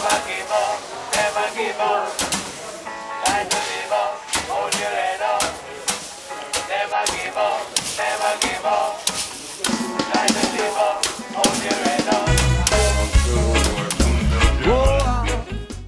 never give up, never give up.